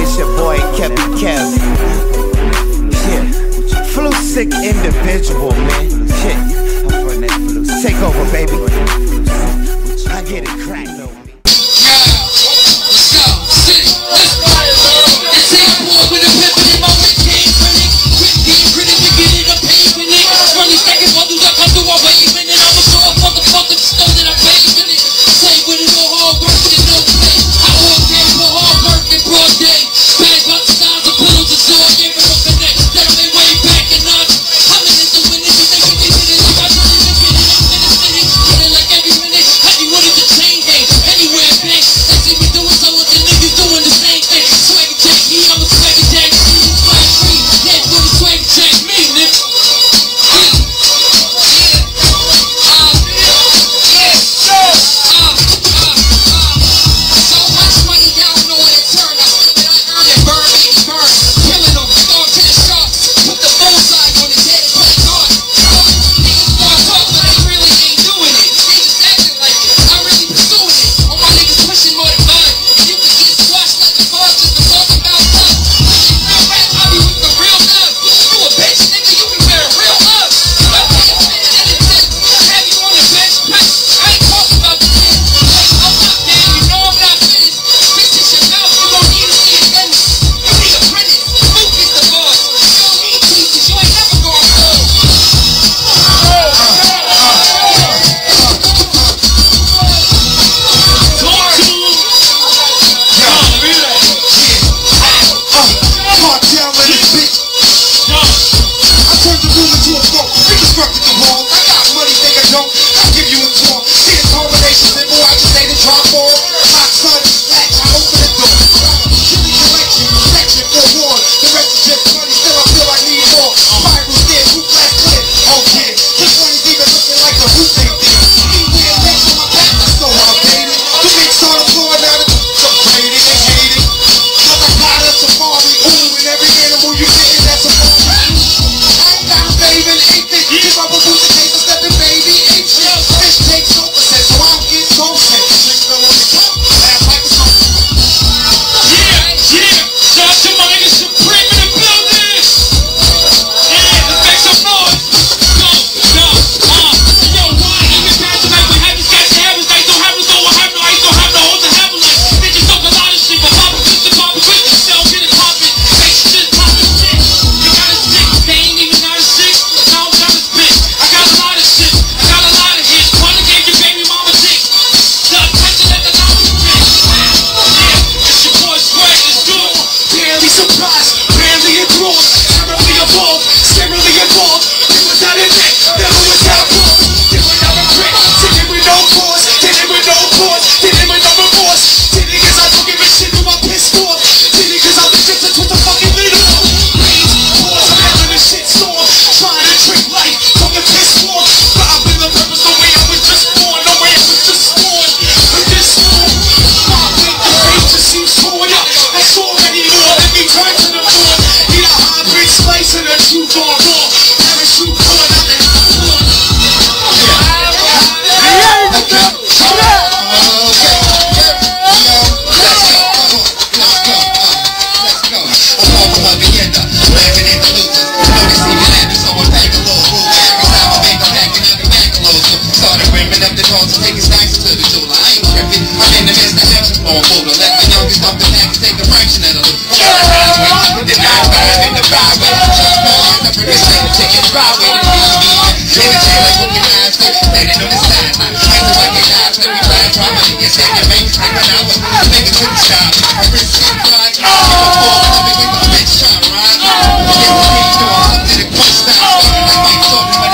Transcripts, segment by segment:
It's your boy Kevin Kev. Yeah, flu sick individual, man. Yeah, take Constructed the wrong. I got money, think I don't. I'll give you a call. See, the home relationship, boy, I just ain't in drop for My son left the cars to take his stacks to the jeweler. I ain't tripping. I'm in the midst of action on bowler. Let my youngest off the pack and take a fraction of the loot. Shot the highway, then I ride in the byway. Just fall out the permission, chicken driveway. In the chair like open eyes, standing on the sideline. Hands are recognized, let me ride, try to get second base. Take an hour, nigga to the shop. I risk it, fly, give a four, let me get my bitch shot, right? Get the beat, go up to the quick stop. Like Mike talking, but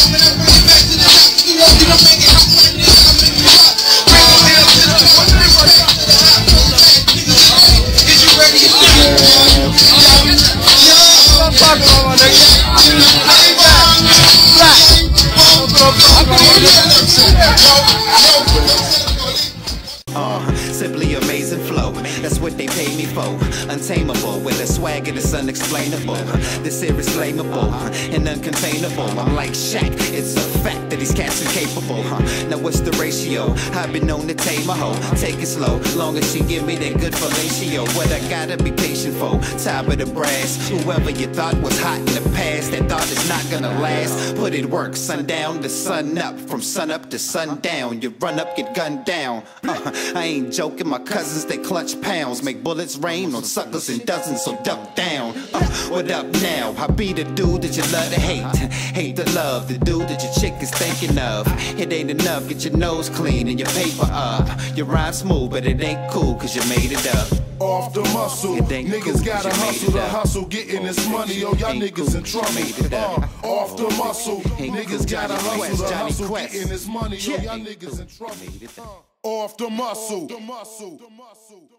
Uh, simply amazing flow. That's what they pay me for. Untamable with a swagger that's unexplainable. This irreclaimable and uncontainable. I'm like Shaq. It's a fact that these cats are capable. Huh? Now what's the ratio? I've been known to tame a hoe. Take it slow. Long as she give me that good fellatio. What I gotta be patient for. Top of the brass. Whoever you thought was hot in the past, that thought is not gonna last. Put it work. Sundown to sun up. From sun up to sundown. You run up, get gunned down. Uh, I ain't joking, my cousins they clutch pounds, make bullets rain on suckers in dozens, so duck down. Uh, what up now? I be the dude that you love to hate, hate to love, the dude that your chick is thinking of. It ain't enough, get your nose clean and your paper up. Your rhyme smooth, but it ain't cool, cause you made it up. Off the muscle, niggas cool, gotta hustle to hustle, getting this money. Oh, y'all niggas cool, in trouble. you made it up. Uh, off the muscle, Ain't niggas cool, gotta hustle Quest, to hustle, Quest. getting this money. Yo, y'all niggas in trouble. you made it up. Uh, Off the muscle, the muscle, the muscle.